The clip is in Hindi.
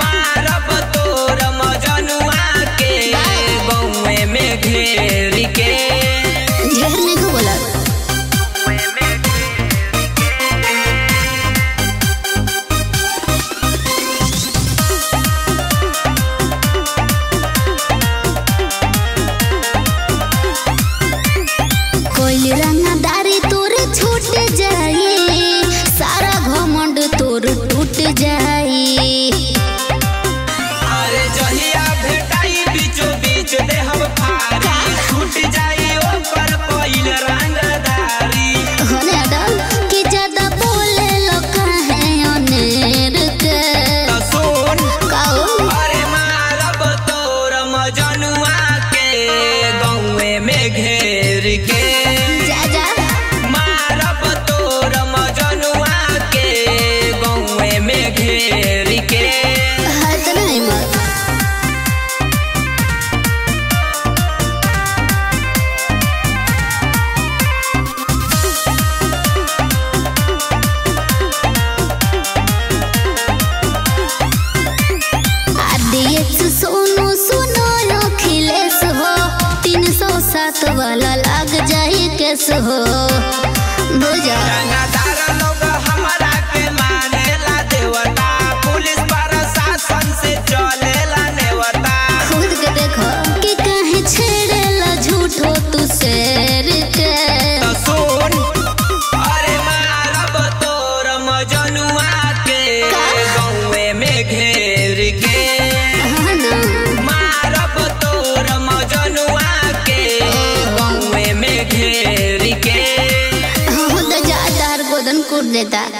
मारब तोर मजनुआ के गौए में घेर घेर के। सोनू सुनो अखिलेश हो। तीन सौ सात वाला लग जाए कैस हो। बुझा That.